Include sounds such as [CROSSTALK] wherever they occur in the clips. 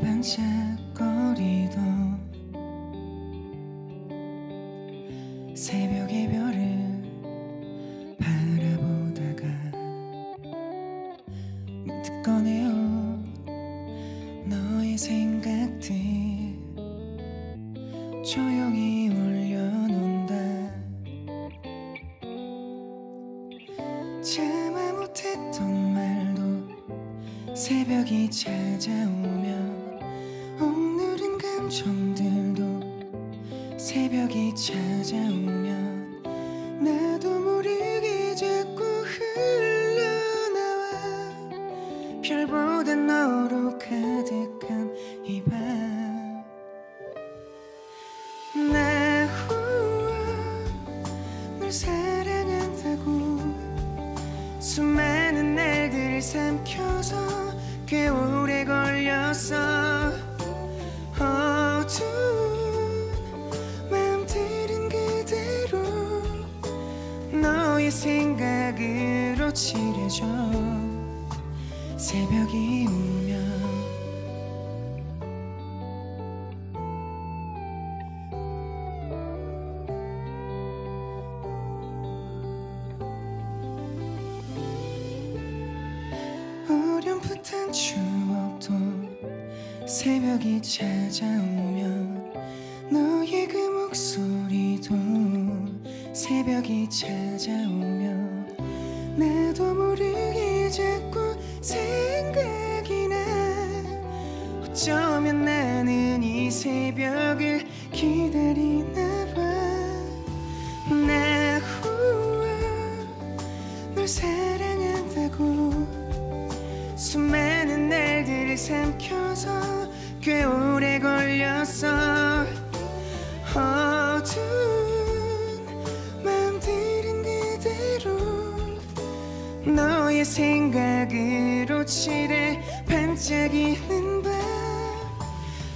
반짝 새벽이 찾아오면 너의 그 목소리도 새벽이 찾아오면 나도 모르게 자꾸 생각이 나. 어쩌면 나는 이 새벽을 기다리나 봐나 후와 널 사랑한다고 수많은 날들을 삼켜서 꽤 오래 걸렸어 어두운 마음들은 그대로 너의 생각으로 칠해 반짝이는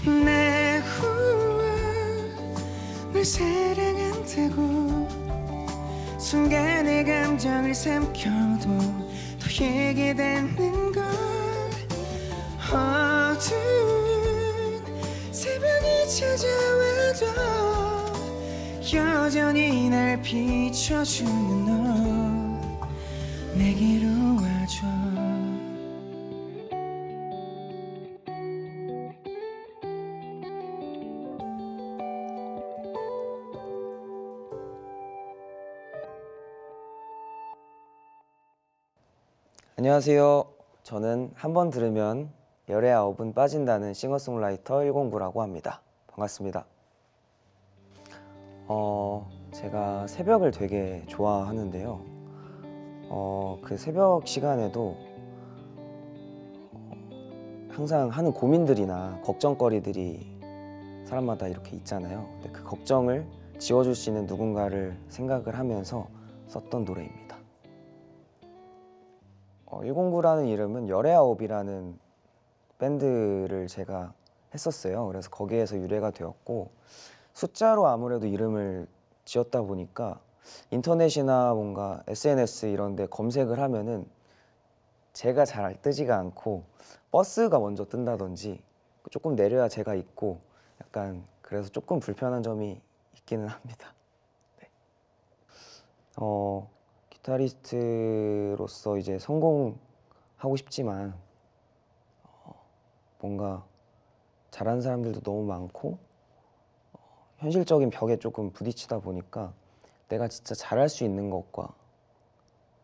밤나 후와 널 사랑한다고 순간의 감정을 삼켜도 너에게 닿는 걸. 어두운 찾아와도 여전히 날 비춰주는 너 내게로 와줘 안녕하세요. 저는 한 번 들으면 열의 아홉은 빠진다는 싱어송라이터 109라고 합니다. 반갑습니다. 어, 제가 새벽을 되게 좋아하는데요. 어, 그 새벽 시간에도 어, 항상 하는 고민들이나 걱정거리들이 사람마다 이렇게 있잖아요. 근데 그 걱정을 지워줄 수 있는 누군가를 생각을 하면서 썼던 노래입니다. 어, 109라는 이름은 열의 아홉이라는 밴드를 제가 했었어요. 그래서 거기에서 유래가 되었고 숫자로 아무래도 이름을 지었다 보니까 인터넷이나 뭔가 SNS 이런 데 검색을 하면은 제가 잘 뜨지가 않고 버스가 먼저 뜬다든지 조금 내려야 제가 있고 약간 그래서 조금 불편한 점이 있기는 합니다. [LAUGHS] 네. 어, 기타리스트로서 이제 성공하고 싶지만 어, 뭔가 잘하는 사람들도 너무 많고 어, 현실적인 벽에 조금 부딪히다 보니까 내가 진짜 잘할 수 있는 것과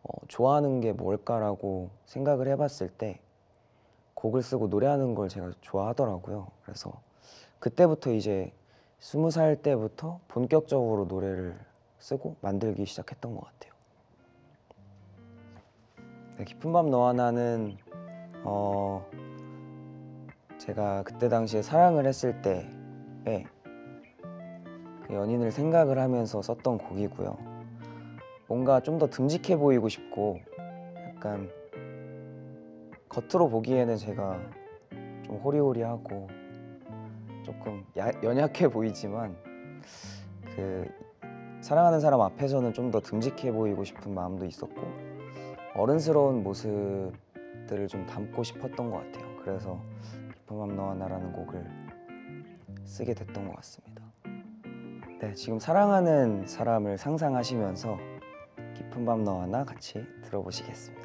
어, 좋아하는 게 뭘까라고 생각을 해봤을 때 곡을 쓰고 노래하는 걸 제가 좋아하더라고요. 그래서 그때부터 이제 스무 살 때부터 본격적으로 노래를 쓰고 만들기 시작했던 것 같아요. 네, 깊은 밤 너와 나는 어 제가 그때 당시에 사랑을 했을 때에 그 연인을 생각을 하면서 썼던 곡이고요. 뭔가 좀 더 듬직해 보이고 싶고 약간 겉으로 보기에는 제가 좀 호리호리하고 조금 야, 연약해 보이지만 그 사랑하는 사람 앞에서는 좀 더 듬직해 보이고 싶은 마음도 있었고 어른스러운 모습들을 좀 담고 싶었던 것 같아요. 그래서 밤 너와 나라는 곡을 쓰게 됐던 것 같습니다. 네, 지금 사랑하는 사람을 상상하시면서 깊은 밤 너와 나 같이 들어보시겠습니다.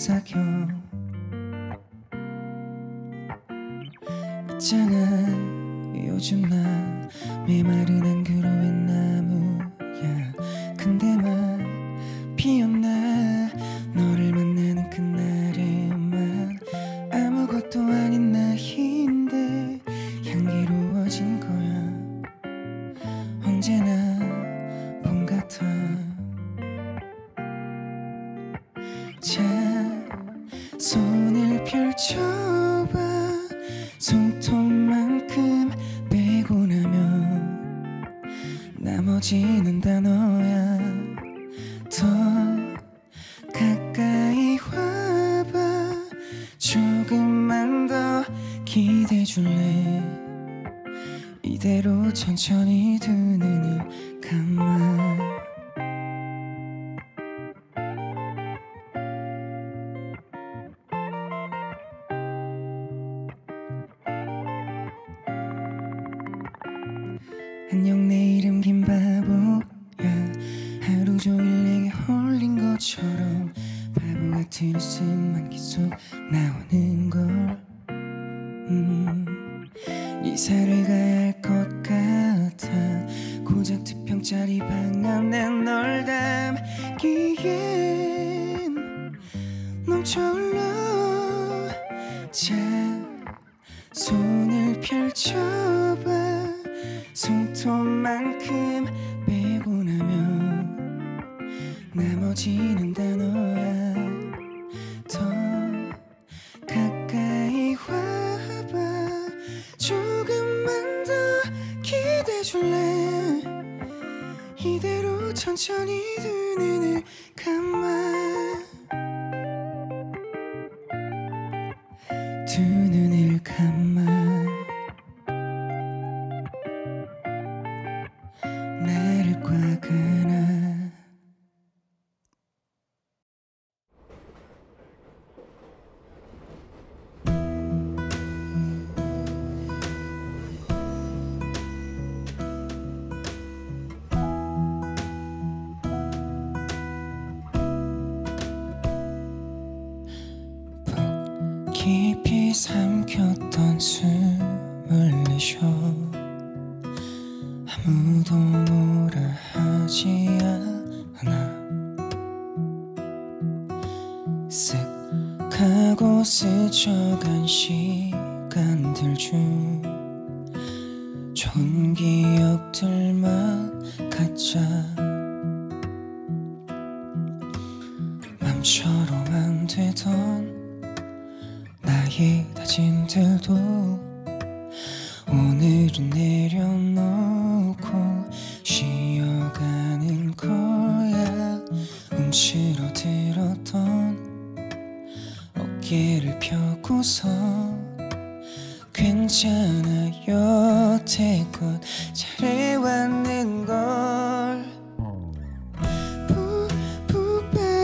속삭여 있잖아 요즘 나 메마른 앙그로 이대로 천천히 두 눈을 감아 다 너야 더 가까이 와봐. 조금만 더 기대줄래? 이대로 천천히 두 눈을 감아 삼켰던 숨을 내쉬어 아무도 뭐라 하지 않아. 쓱하고 스쳐간 시간들 중 좋은 기억들만 갖자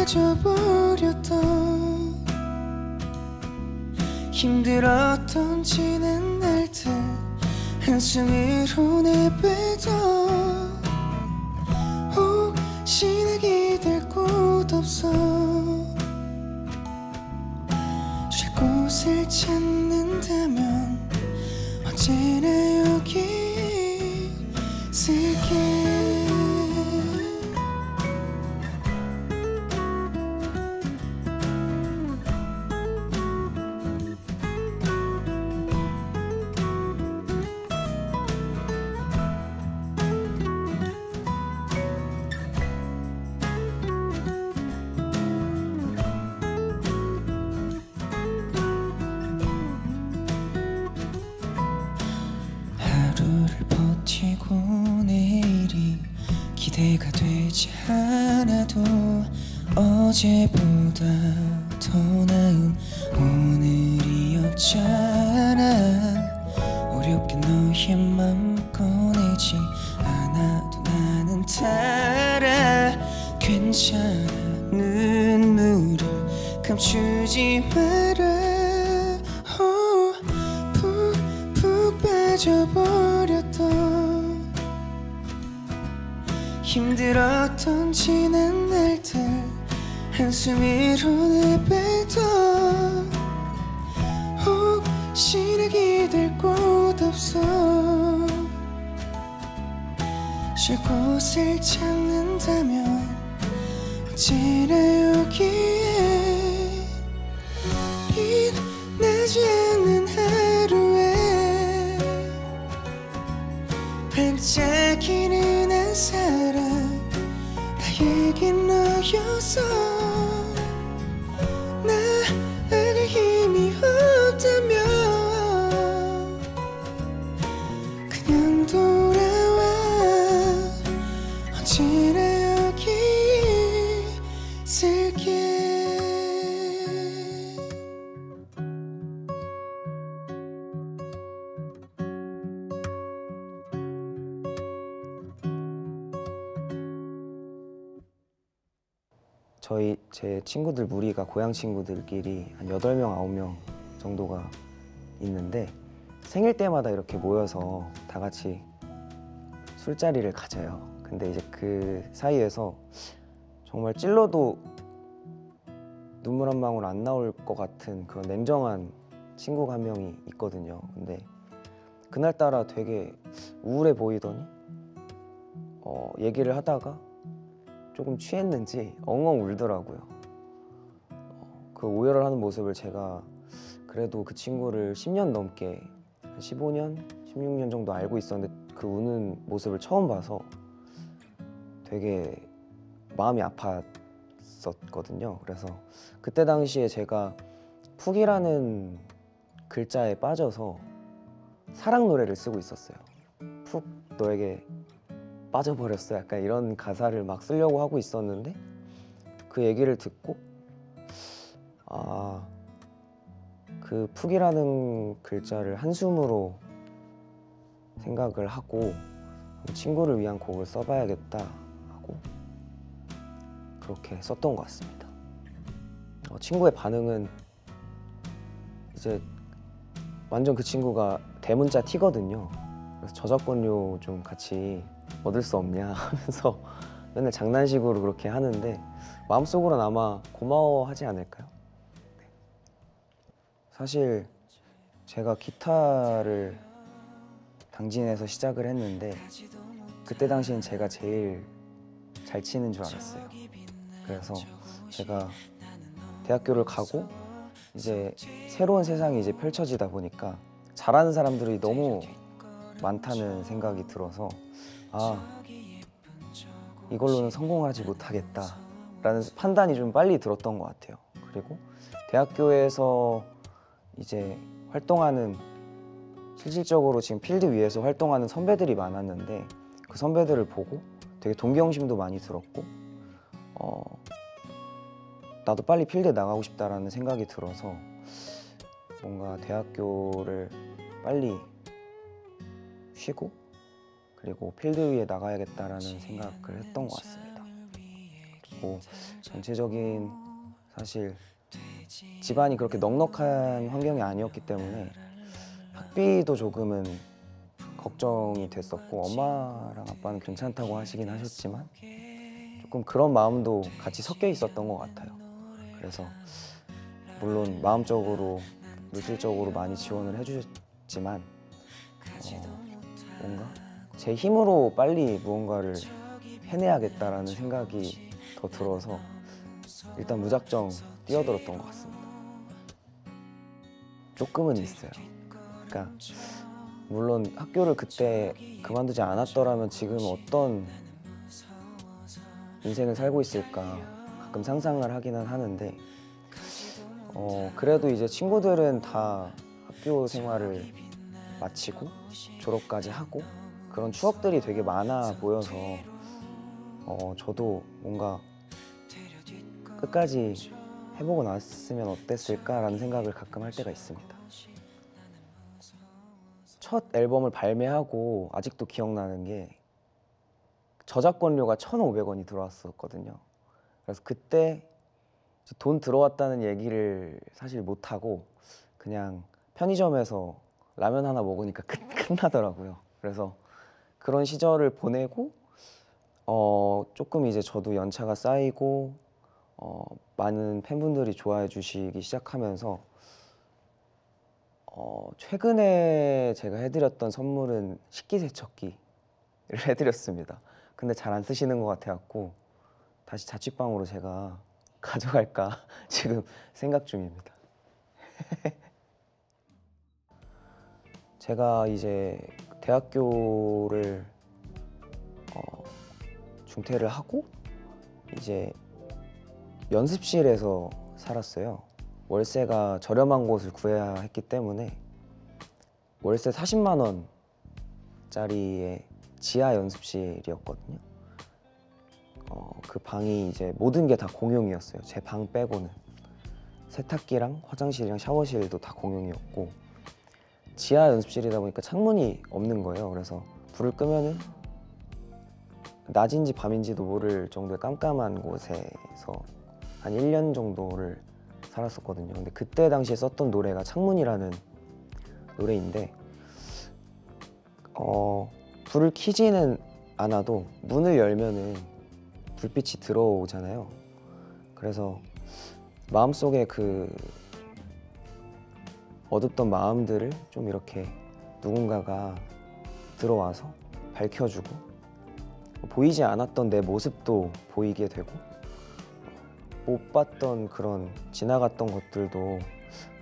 빠져버렸던 힘들었던 지난 날들 한숨으로 내뱉어. 혹시나 기댈 곳 없어. 쉴 곳을 찾는다면 언제나 마치고 내일이 기대가 되지 않아도 어제보다 더 나은 오늘이었잖아. 쉴 곳을 찾는다면 언제나 여기에 빛나지 않는 하루에 반짝이는 한 사람 나에게 너였어 저희 제 친구들 무리가 고향 친구들끼리 한 8명, 9명 정도가 있는데 생일 때마다 이렇게 모여서 다 같이 술자리를 가져요. 근데 이제 그 사이에서 정말 찔러도 눈물 한 방울 안 나올 것 같은 그런 냉정한 친구가 한 명이 있거든요. 근데 그날따라 되게 우울해 보이더니 어, 얘기를 하다가 조금 취했는지 엉엉 울더라고요. 어, 그 오열을 하는 모습을 제가 그래도 그 친구를 10년 넘게 한 15년, 16년 정도 알고 있었는데 그 우는 모습을 처음 봐서 되게 마음이 아팠었거든요. 그래서 그때 당시에 제가 푹이라는 글자에 빠져서 사랑 노래를 쓰고 있었어요. 푹 너에게 빠져버렸어. 약간 이런 가사를 막 쓰려고 하고 있었는데 그 얘기를 듣고 아, 그 푹이라는 글자를 한숨으로 생각을 하고 친구를 위한 곡을 써봐야겠다 하고 그렇게 썼던 것 같습니다. 어, 친구의 반응은 이제 완전 그 친구가 대문자 T거든요. 그래서 저작권료 좀 같이 얻을 수 없냐 [LAUGHS] 하면서 맨날 장난식으로 그렇게 하는데 마음속으로는 아마 고마워하지 않을까요? 네. 사실 제가 기타를 당진에서 시작을 했는데 그때 당시엔 제가 제일 잘 치는 줄 알았어요. 그래서 제가 대학교를 가고 이제 새로운 세상이 이제 펼쳐지다 보니까 잘하는 사람들이 너무 많다는 생각이 들어서 아 이걸로는 성공하지 못하겠다라는 판단이 좀 빨리 들었던 것 같아요. 그리고 대학교에서 이제 활동하는 실질적으로 지금 필드 위에서 활동하는 선배들이 많았는데 그 선배들을 보고 되게 동경심도 많이 들었고 어, 나도 빨리 필드에 나가고 싶다라는 생각이 들어서 뭔가 대학교를 빨리 쉬고 그리고 필드 위에 나가야겠다라는 생각을 했던 것 같습니다. 그리고 전체적인 사실 집안이 그렇게 넉넉한 환경이 아니었기 때문에 학비도 조금은 걱정이 됐었고 엄마랑 아빠는 괜찮다고 하시긴 하셨지만 조금 그런 마음도 같이 섞여 있었던 것 같아요. 그래서 물론 마음적으로 물질적으로 많이 지원을 해주셨지만 어, 뭔가 제 힘으로 빨리 무언가를 해내야겠다라는 생각이 더 들어서 일단 무작정 뛰어들었던 것 같습니다. 조금은 있어요. 그러니까 물론 학교를 그때 그만두지 않았더라면 지금 어떤 인생을 살고 있을까 가끔 상상을 하기는 하는데 어 그래도 이제 친구들은 다 학교 생활을 마치고 졸업까지 하고 그런 추억들이 되게 많아 보여서 어, 저도 뭔가 끝까지 해보고 나왔으면 어땠을까라는 생각을 가끔 할 때가 있습니다. 첫 앨범을 발매하고 아직도 기억나는 게 저작권료가 1,500원이 들어왔었거든요. 그래서 그때 돈 들어왔다는 얘기를 사실 못 하고 그냥 편의점에서 라면 하나 먹으니까 끝, [LAUGHS] 끝나더라고요. 그래서 그런 시절을 보내고 어 조금 이제 저도 연차가 쌓이고 어 많은 팬분들이 좋아해 주시기 시작하면서 어 최근에 제가 해드렸던 선물은 식기세척기를 [LAUGHS] 해드렸습니다. 근데 잘 안 쓰시는 것 같아갖고 다시 자취방으로 제가 [LAUGHS] 가져갈까 [LAUGHS] 지금 생각 중입니다. 제가 이제 대학교를 어, 중퇴를 하고 이제 연습실에서 살았어요. 월세가 저렴한 곳을 구해야 했기 때문에 월세 40만 원짜리의 지하 연습실이었거든요. 어, 그 방이 이제 모든 게 다 공용이었어요. 제 방 빼고는 세탁기랑 화장실이랑 샤워실도 다 공용이었고 지하 연습실이다 보니까 창문이 없는 거예요. 그래서 불을 끄면은 낮인지 밤인지도 모를 정도의 깜깜한 곳에서 한 1년 정도를 살았었거든요. 근데 그때 당시에 썼던 노래가 창문이라는 노래인데 어, 불을 켜지는 않아도 문을 열면은 불빛이 들어오잖아요. 그래서 마음속에 그 어둡던 마음들을 좀 이렇게 누군가가 들어와서 밝혀주고 보이지 않았던 내 모습도 보이게 되고 못 봤던 그런 지나갔던 것들도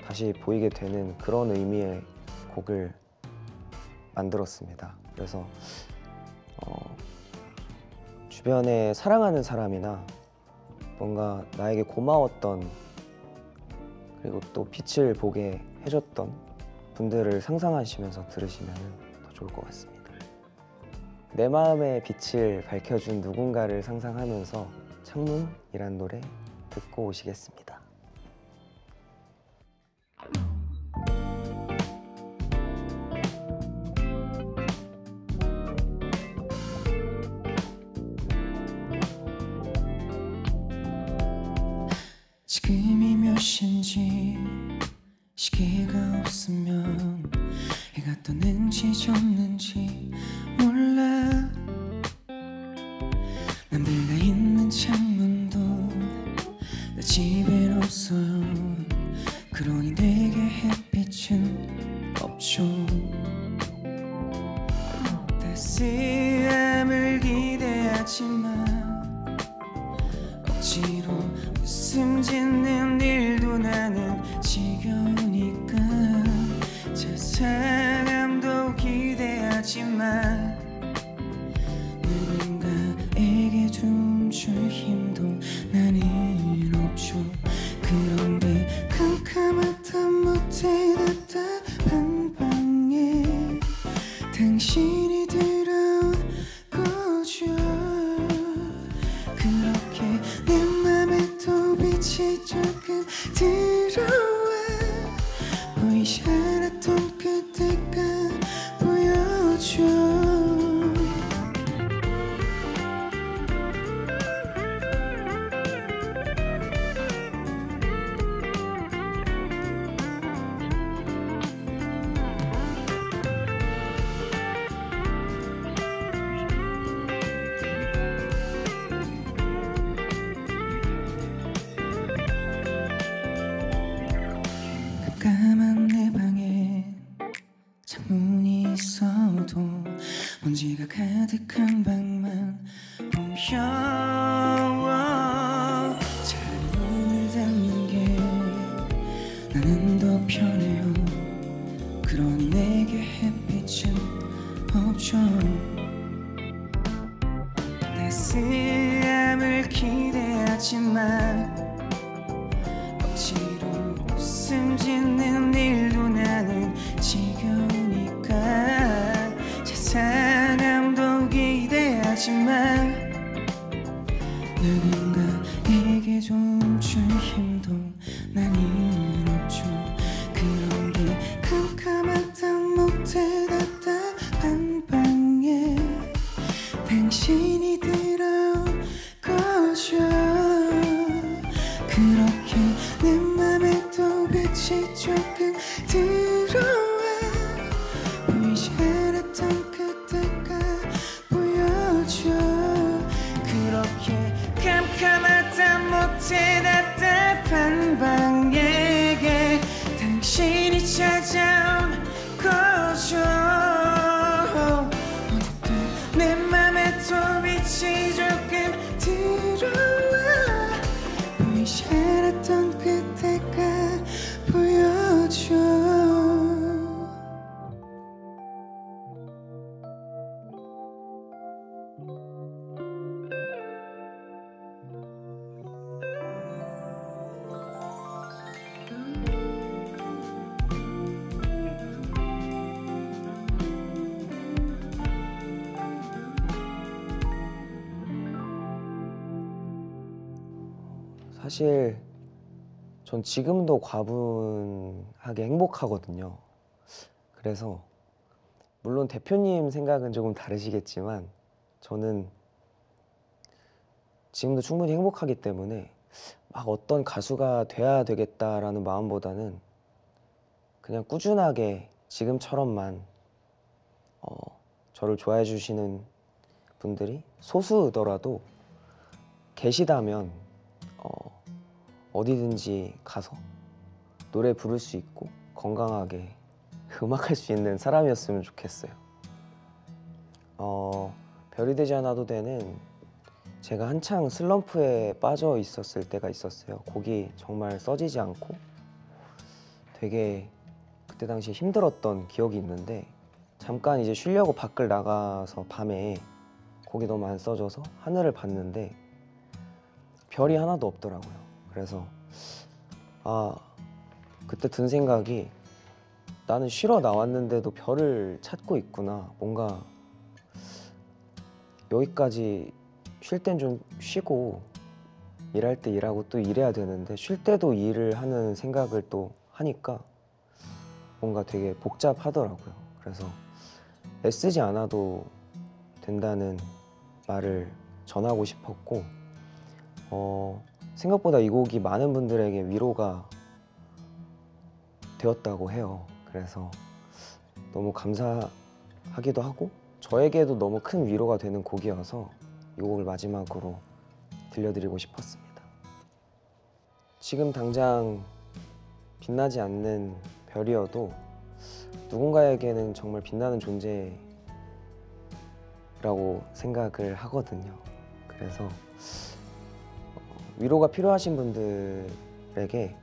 다시 보이게 되는 그런 의미의 곡을 만들었습니다. 그래서 어, 주변에 사랑하는 사람이나 뭔가 나에게 고마웠던 그리고 또 빛을 보게 해줬던 분들을 상상하시면서 들으시면 더 좋을 것 같습니다. 내 마음의 빛을 밝혀준 누군가를 상상하면서 창문이란 노래 듣고 오시겠습니다. 하지만 사실 전 지금도 과분하게 행복하거든요. 그래서 물론 대표님 생각은 조금 다르시겠지만 저는 지금도 충분히 행복하기 때문에 막 어떤 가수가 돼야 되겠다라는 마음보다는 그냥 꾸준하게 지금처럼만 어, 저를 좋아해 주시는 분들이 소수더라도 계시다면 어, 어디든지 가서 노래 부를 수 있고 건강하게 [LAUGHS] 음악할 수 있는 사람이었으면 좋겠어요. 어, 별이 되지 않아도 되는 제가 한창 슬럼프에 빠져 있었을 때가 있었어요. 곡이 정말 써지지 않고 되게 그때 당시에 힘들었던 기억이 있는데 잠깐 이제 쉬려고 밖을 나가서 밤에 곡이 너무 안 써져서 하늘을 봤는데 별이 하나도 없더라고요. 그래서 아 그때 든 생각이 나는 쉬러 나왔는데도 별을 찾고 있구나. 뭔가 여기까지 쉴 땐 좀 쉬고 일할 때 일하고 또 일해야 되는데 쉴 때도 일을 하는 생각을 또 하니까 뭔가 되게 복잡하더라고요. 그래서 애쓰지 않아도 된다는 말을 전하고 싶었고 어, 생각보다 이 곡이 많은 분들에게 위로가 되었다고 해요. 그래서 너무 감사하기도 하고 저에게도 너무 큰 위로가 되는 곡이어서 이 곡을 마지막으로 들려드리고 싶었습니다. 지금 당장 빛나지 않는 별이어도 누군가에게는 정말 빛나는 존재라고 생각을 하거든요. 그래서 어, 위로가 필요하신 분들에게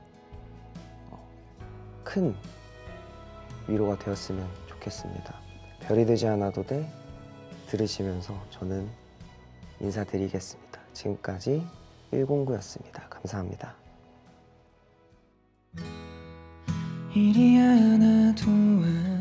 어, 큰 위로가 되었으면 좋겠습니다. 별이 되지 않아도 돼 들으시면서 저는 인사드리겠습니다. 지금까지 109였습니다. 감사합니다. 일이 하나도 안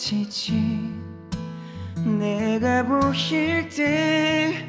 지친 내가 보일 때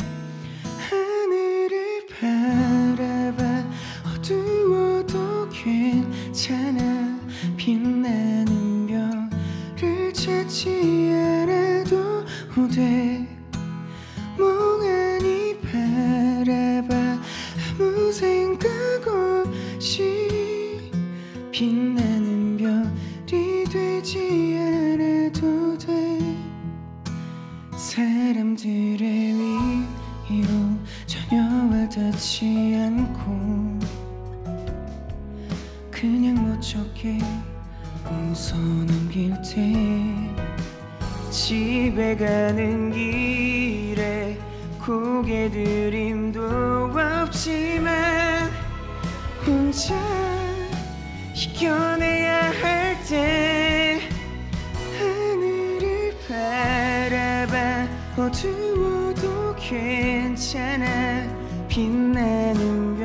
혼자 이겨내야 할 때 하늘을 바라봐. 어두워도 괜찮아. 빛나는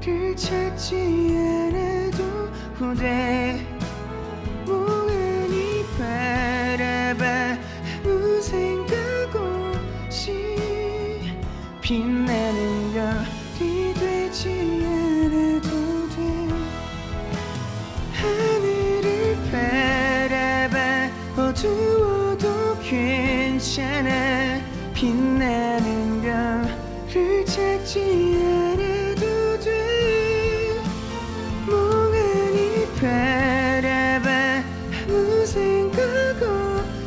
별을 찾지 않아도 돼 찾지 않아도 돼 멍하니 바라봐. 아무 생각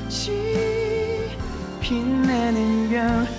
없이 빛나는 별